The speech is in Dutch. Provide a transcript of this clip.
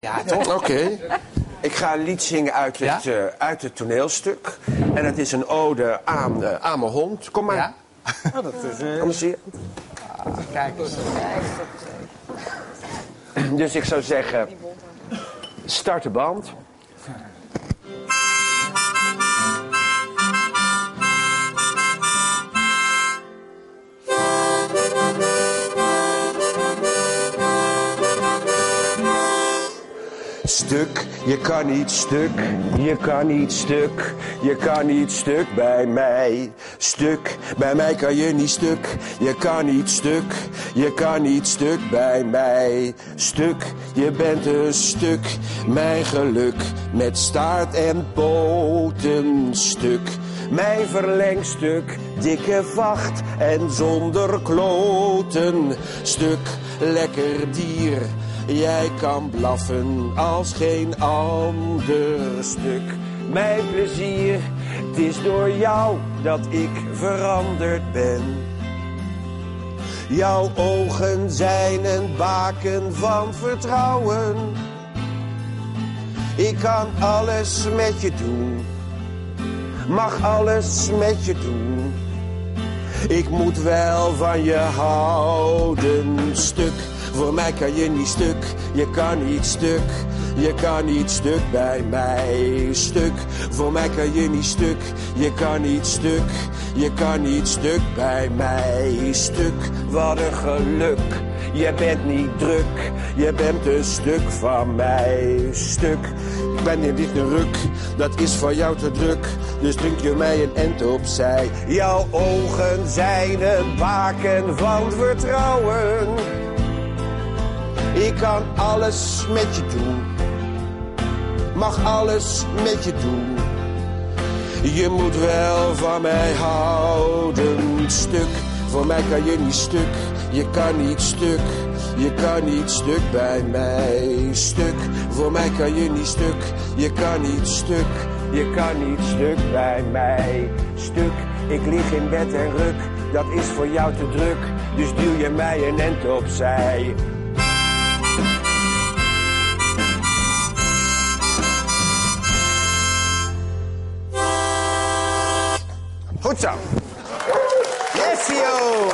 Ja, toch? Oké. Ik ga een lied zingen uit het, Ja? eh, uit het toneelstuk. En het is een ode aan, eh, aan mijn hond. Kom maar. Ja? Kom eens hier. Kijk eens. Dus ik zou zeggen, start de band. Stuk, je kan niet stuk, je kan niet stuk, je kan niet stuk bij mij. Stuk, bij mij kan je niet stuk, je kan niet stuk, je kan niet stuk bij mij. Stuk, je bent een stuk, mijn geluk, met staart en poten stuk. Mijn verlengstuk, dikke vacht en zonder kloten. Stuk, lekker dier. Jij kan blaffen als geen ander stuk. Mijn plezier, het is door jou dat ik veranderd ben. Jouw ogen zijn een baken van vertrouwen. Ik kan alles met je doen, mag alles met je doen. Ik moet wel van je houden, stuk. Voor mij kan je niet stuk, je kan niet stuk. Je kan niet stuk bij mij, stuk. Voor mij kan je niet stuk, je kan niet stuk. Je kan niet stuk bij mij, stuk. Wat een geluk, je bent niet druk. Je bent een stuk van mij, stuk. Ik ben hier niet een ruk, dat is voor jou te druk. Dus drink je mij een end opzij. Jouw ogen zijn een baken van vertrouwen. Ik kan alles met je doen. Mag alles met je doen. Je moet wel van mij houden. Stuk, voor mij kan je niet stuk. Je kan niet stuk. Je kan niet stuk bij mij. Stuk, voor mij kan je niet stuk. Je kan niet stuk. Je kan niet stuk bij mij. Stuk, ik lig in bed en ruk. Dat is voor jou te druk. Dus duw je mij een end opzij. ちゃん Yes, yo!